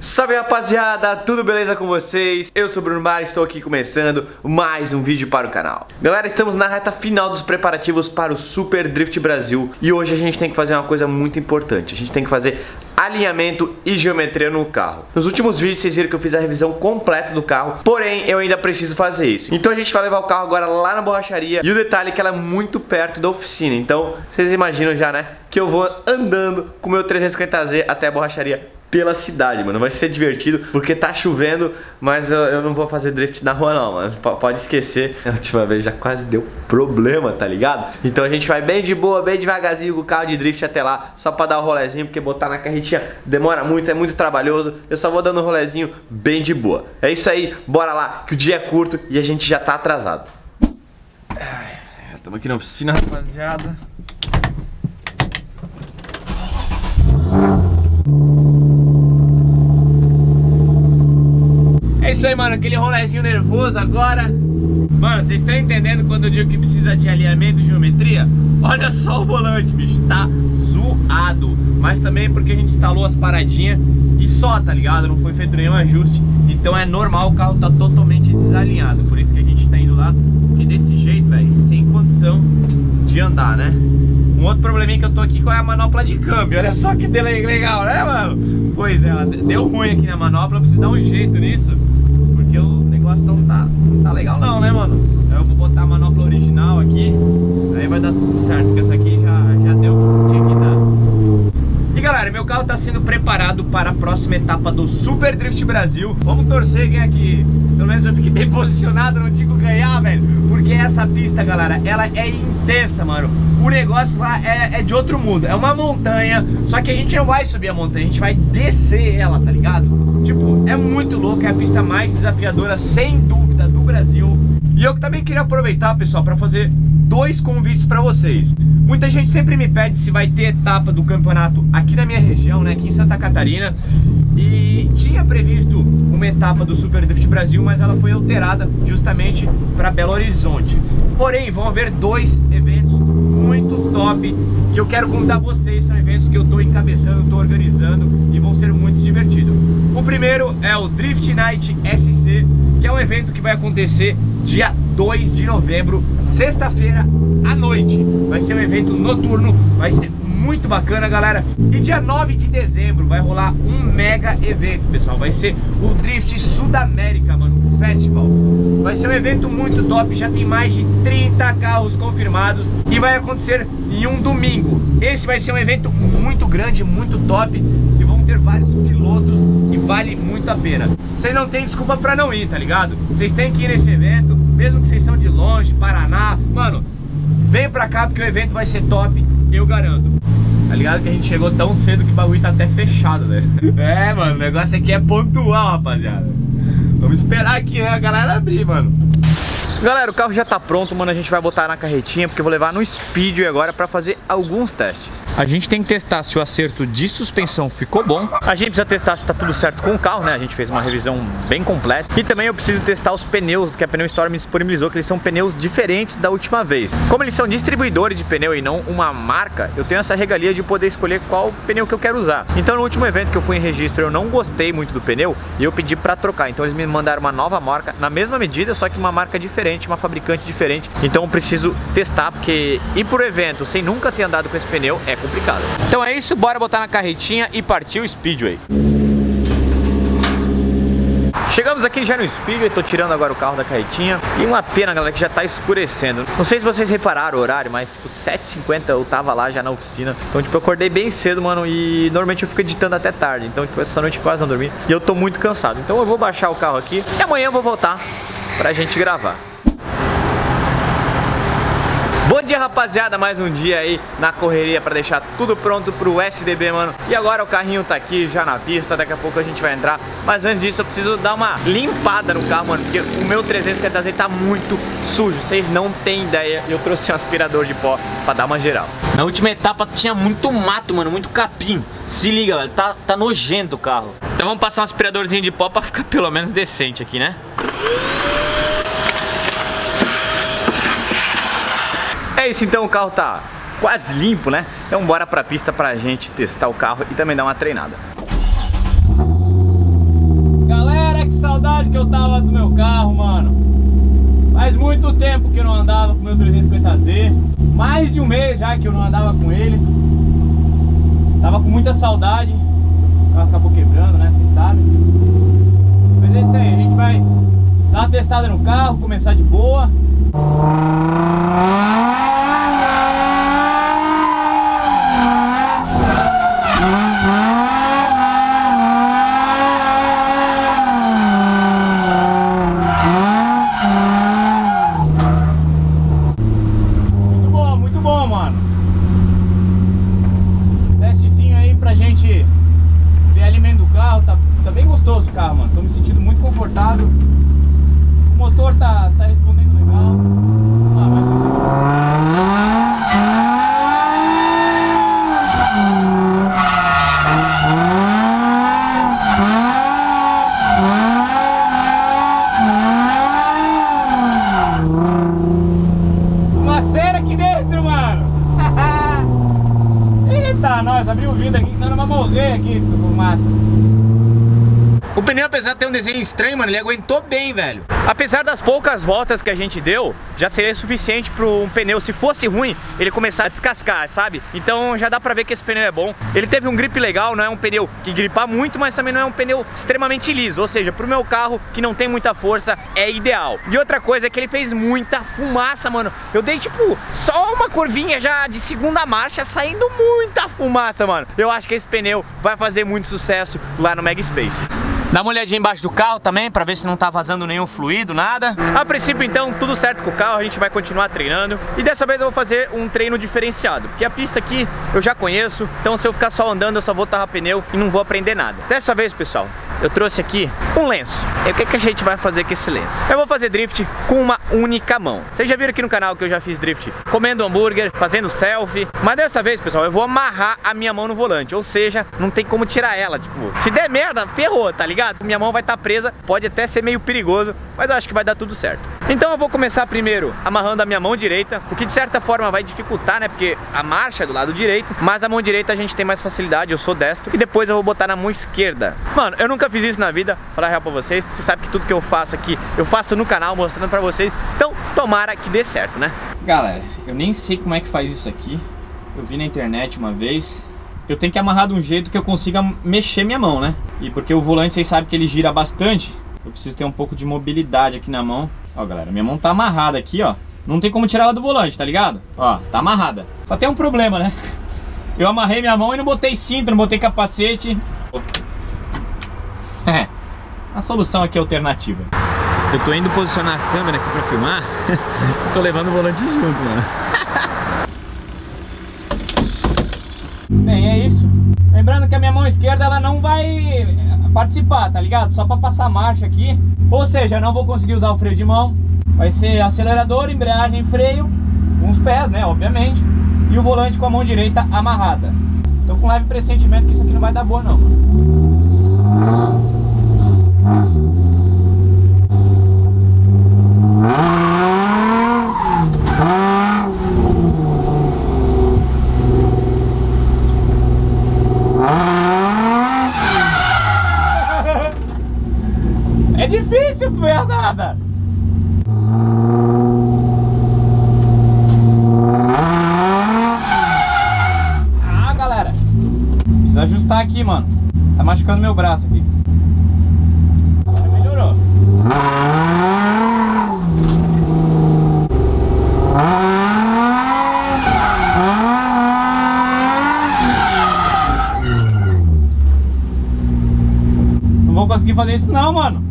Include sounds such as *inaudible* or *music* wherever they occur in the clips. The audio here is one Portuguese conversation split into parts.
Salve rapaziada, tudo beleza com vocês? Eu sou o Bruno Bar e estou aqui começando mais um vídeo para o canal Galera, estamos na reta final dos preparativos para o Super Drift Brasil E hoje a gente tem que fazer uma coisa muito importante A gente tem que fazer alinhamento e geometria no carro. Nos últimos vídeos vocês viram que eu fiz a revisão completa do carro, porém eu ainda preciso fazer isso. Então a gente vai levar o carro agora lá na borracharia e o detalhe é que ela é muito perto da oficina. Então vocês imaginam já, né, que eu vou andando com o meu 350Z até a borracharia pela cidade, mano. Vai ser divertido porque tá chovendo, mas eu, eu, não vou fazer drift na rua não, mano. P pode esquecer. *laughs* A última vez já quase deu problema, tá ligado? Então a gente vai bem de boa, bem devagarzinho com o carro de drift até lá, só pra dar o um rolezinho, porque botar na carretinha demora muito, é muito trabalhoso. Eu só vou dando um rolezinho bem de boa. É isso aí, bora lá, que o dia é curto e a gente já tá atrasado. Estamos aqui na oficina, rapaziada. Isso aí, mano, aquele rolezinho nervoso agora Mano, vocês estão entendendo quando eu digo que precisa de alinhamento e geometria? Olha só o volante, bicho, tá zoado Mas também porque a gente instalou as paradinhas e só, tá ligado? Não foi feito nenhum ajuste Então é normal, o carro tá totalmente desalinhado Por isso que a gente tá indo lá E desse jeito, velho, sem condição de andar, né? Um outro probleminha que eu tô aqui com é a manopla de câmbio Olha só que legal, né, mano? Pois é, deu ruim aqui na manopla preciso dar um jeito nisso negócio não tá, tá legal não, né, mano? Eu vou botar a manopla original aqui, aí vai dar tudo certo, porque essa aqui já, já deu o que tinha que dar. E galera, meu carro tá sendo preparado para a próxima etapa do Super Drift Brasil. Vamos torcer quem aqui, pelo menos eu fiquei bem *laughs* posicionado, não digo ganhar, velho. Porque essa pista, galera, ela é intensa, mano. O negócio lá é, é de outro mundo. É uma montanha, só que a gente não vai subir a montanha, a gente vai descer ela, tá ligado? Tipo, é muito louco, é a pista mais desafiadora, sem dúvida, do Brasil. E eu também queria aproveitar, pessoal, para fazer dois convites para vocês. Muita gente sempre me pede se vai ter etapa do campeonato aqui na minha região, né, aqui em Santa Catarina. E tinha previsto uma etapa do Super Drift Brasil, mas ela foi alterada justamente para Belo Horizonte. Porém, vão haver dois eventos muito top que eu quero convidar vocês. São eventos que eu estou encabeçando, estou organizando e vão ser muito divertidos. O primeiro é o Drift Night SC, que é um evento que vai acontecer dia 2 de novembro, sexta-feira à noite. Vai ser um evento noturno, vai ser muito bacana, galera. E dia 9 de dezembro vai rolar um mega evento, pessoal. Vai ser o Drift Sudamérica, mano, Festival. Vai ser um evento muito top, já tem mais de 30 carros confirmados e vai acontecer em um domingo. Esse vai ser um evento muito grande, muito top ter vários pilotos e vale muito a pena. Vocês não tem desculpa pra não ir, tá ligado? Vocês têm que ir nesse evento, mesmo que vocês são de longe, Paraná. Mano, vem pra cá porque o evento vai ser top, eu garanto. Tá ligado que a gente chegou tão cedo que o bagulho tá até fechado, né? *laughs* É, mano, o negócio aqui é pontual, rapaziada. Vamos esperar aqui, né, a galera abrir, mano. Galera, o carro já tá pronto, mano. A gente vai botar na carretinha porque eu vou levar no Speedway agora pra fazer alguns testes. A gente tem que testar se o acerto de suspensão ficou bom. A gente precisa testar se tá tudo certo com o carro, né? A gente fez uma revisão bem completa. E também eu preciso testar os pneus que a Pneu Store me disponibilizou, que eles são pneus diferentes da última vez. Como eles são distribuidores de pneu e não uma marca, eu tenho essa regalia de poder escolher qual pneu que eu quero usar. Então no último evento que eu fui em registro, eu não gostei muito do pneu e eu pedi pra trocar. Então eles me mandaram uma nova marca, na mesma medida, só que uma marca diferente, uma fabricante diferente. Então eu preciso testar, porque ir pro evento sem nunca ter andado com esse pneu é complicado. Então é isso, bora botar na carretinha e partir o Speedway. Chegamos aqui já no Speedway, tô tirando agora o carro da carretinha. E uma pena, galera, que já tá escurecendo. Não sei se vocês repararam o horário, mas tipo 7h50 eu tava lá já na oficina. Então tipo, eu acordei bem cedo, mano, e normalmente eu fico editando até tarde. Então tipo, essa noite quase não dormi. E eu tô muito cansado. Então eu vou baixar o carro aqui e amanhã eu vou voltar pra gente gravar. Bom dia, rapaziada, mais um dia aí na correria pra deixar tudo pronto pro SDB, mano. E agora o carrinho tá aqui já na pista, daqui a pouco a gente vai entrar. Mas antes disso eu preciso dar uma limpada no carro, mano Porque o meu 350Z tá muito sujo, vocês não têm ideia. Eu trouxe um aspirador de pó pra dar uma geral. Na última etapa tinha muito mato, mano, muito capim. Se liga, velho, tá, tá nojento o carro. Então vamos passar um aspiradorzinho de pó pra ficar pelo menos decente aqui, né? É isso então, o carro tá quase limpo, né? Então bora pra pista pra gente testar o carro e também dar uma treinada. Galera, que saudade que eu tava do meu carro, mano. Faz muito tempo que eu não andava com meu 350Z. Mais de um mês já que eu não andava com ele. Tava com muita saudade. O carro acabou quebrando, né? Vocês sabem. Mas é isso aí, a gente vai dar uma testada no carro, começar de boa. Ah! Apesar de ter um desenho estranho, mano, ele aguentou bem, velho. Apesar das poucas voltas que a gente deu, já seria suficiente para um pneu, se fosse ruim, ele começar a descascar, sabe? Então já dá pra ver que esse pneu é bom. Ele teve um grip legal, não é um pneu que gripa muito, mas também não é um pneu extremamente liso. Ou seja, pro meu carro, que não tem muita força, é ideal. E outra coisa é que ele fez muita fumaça, mano. Eu dei, tipo, só uma curvinha já de segunda marcha, saindo muita fumaça, mano. Eu acho que esse pneu vai fazer muito sucesso lá no Mega Space. Dá uma olhadinha embaixo do carro também, pra ver se não tá vazando nenhum fluido, nada. A princípio, então, tudo certo com o carro, a gente vai continuar treinando. E dessa vez eu vou fazer um treino diferenciado, porque a pista aqui eu já conheço, então se eu ficar só andando, eu só vou tarrar pneu e não vou aprender nada. Dessa vez, pessoal, eu trouxe aqui um lenço. E o que, que a gente vai fazer com esse lenço? Eu vou fazer drift com uma única mão. Vocês já viram aqui no canal que eu já fiz drift comendo hambúrguer, fazendo selfie. Mas dessa vez, pessoal, eu vou amarrar a minha mão no volante. Ou seja, não tem como tirar ela. Tipo, se der merda, ferrou, tá ligado? Minha mão vai estar presa, pode até ser meio perigoso, mas eu acho que vai dar tudo certo. Então eu vou começar primeiro amarrando a minha mão direita, o que de certa forma vai dificultar, né? Porque a marcha é do lado direito, mas a mão direita a gente tem mais facilidade, eu sou destro. E depois eu vou botar na mão esquerda. Mano, eu nunca fiz isso na vida, falar real pra vocês. Você sabe que tudo que eu faço aqui, eu faço no canal, mostrando pra vocês. Então, tomara que dê certo, né? Galera, eu nem sei como é que faz isso aqui. Eu vi na internet uma vez. Eu tenho que amarrar de um jeito que eu consiga mexer minha mão, né? E porque o volante, vocês sabem que ele gira bastante. Eu preciso ter um pouco de mobilidade aqui na mão. Ó, galera, minha mão tá amarrada aqui, ó. Não tem como tirar ela do volante, tá ligado? Ó, tá amarrada. Só tem um problema, né? Eu amarrei minha mão e não botei cinto, não botei capacete. A solução aqui é alternativa. Eu tô indo posicionar a câmera aqui pra filmar. *laughs* tô levando o volante junto, mano. *laughs* Bem, é isso. Lembrando que a minha mão esquerda ela não vai participar, tá ligado? Só pra passar marcha aqui. Ou seja, não vou conseguir usar o freio de mão. Vai ser acelerador, embreagem, freio, com os pés, né? Obviamente. E o volante com a mão direita amarrada. Tô com um leve pressentimento que isso aqui não vai dar boa, não, mano. É difícil, pesada! Ah, galera! Precisa ajustar aqui, mano. Tá machucando meu braço aqui. Agora melhorou. Não vou conseguir fazer isso não, mano.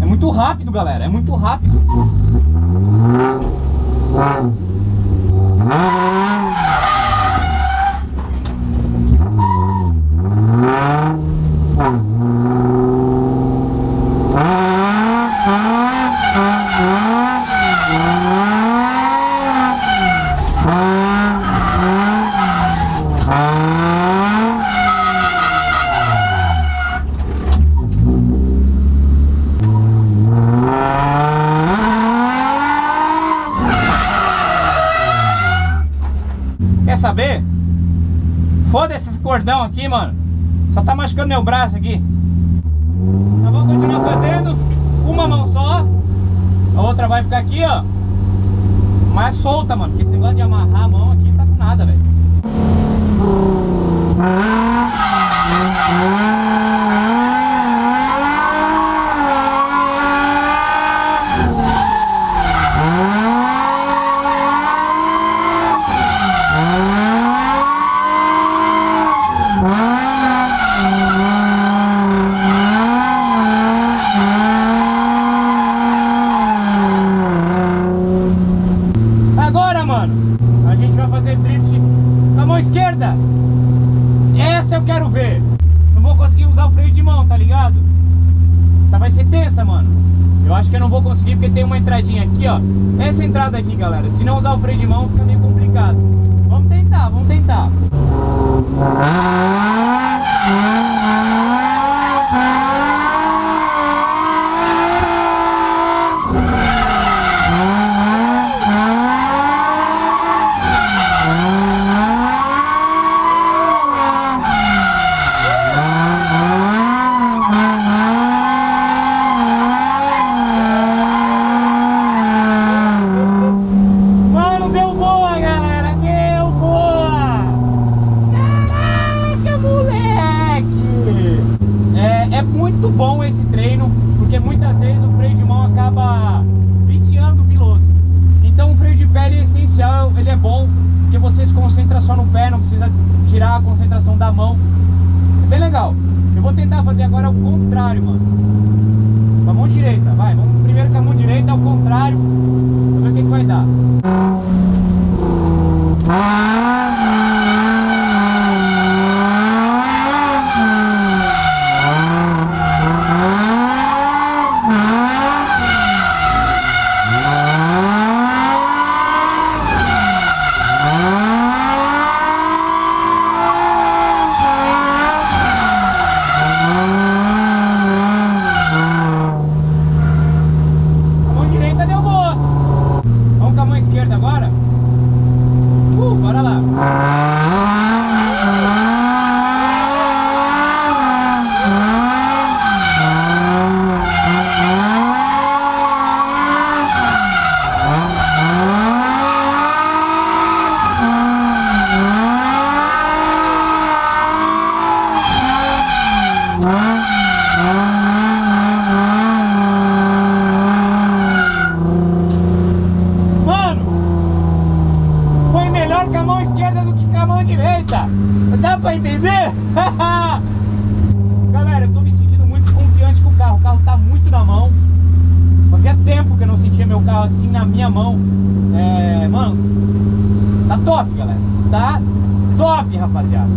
É muito rápido, galera. É muito rápido. meu braço aqui. Então vamos continuar fazendo uma mão só. A outra vai ficar aqui, ó. Mais solta, mano. Porque esse negócio de amarrar a mão aqui não tá com nada, velho. Não vou conseguir porque tem uma entradinha aqui, ó. Essa entrada aqui, galera. Se não usar o freio de mão, fica meio complicado. Vamos tentar, vamos tentar. Mano, deu boa, galera. Deu boa. Caraca, moleque. É, é muito bom esse treino, porque muitas vezes o freio de mão acaba viciando o piloto. Então o freio de pé é essencial, ele é bom, porque você se concentra só no pé, não precisa tirar a concentração da mão. É bem legal. Eu vou tentar fazer agora o contrário, mano. Com a mão direita, vai. Vamos primeiro com a mão direita, ao contrário. Vamos ver o que, que vai dar. A melhor com a mão esquerda do que com a mão direita. Dá pra entender? *laughs* Galera, eu tô me sentindo muito confiante com o carro. O carro tá muito na mão. Fazia tempo que eu não sentia meu carro assim na minha mão. É, mano, tá top, galera. Tá top, rapaziada.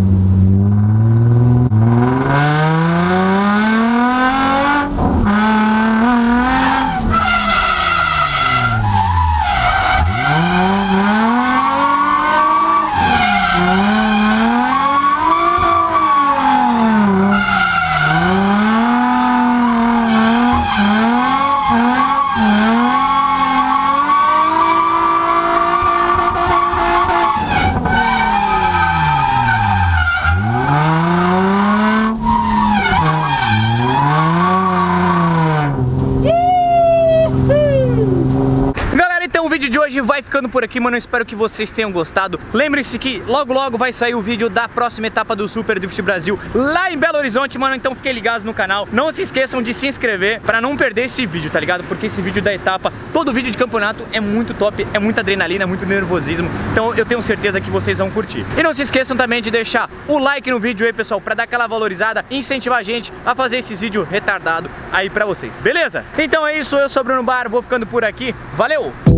Galera, então o vídeo vai ficando por aqui, mano. Eu espero que vocês tenham gostado. Lembre-se que logo logo vai sair o vídeo da próxima etapa do Super Drift Brasil lá em Belo Horizonte, mano. Então fiquem ligados no canal. Não se esqueçam de se inscrever pra não perder esse vídeo, tá ligado? Porque esse vídeo da etapa, todo vídeo de campeonato é muito top, é muita adrenalina, é muito nervosismo. Então eu tenho certeza que vocês vão curtir. E não se esqueçam também de deixar o like no vídeo aí, pessoal, pra dar aquela valorizada e incentivar a gente a fazer esses vídeos retardados aí pra vocês, beleza? Então é isso, eu sou Bruno Bar, vou ficando por aqui. Valeu!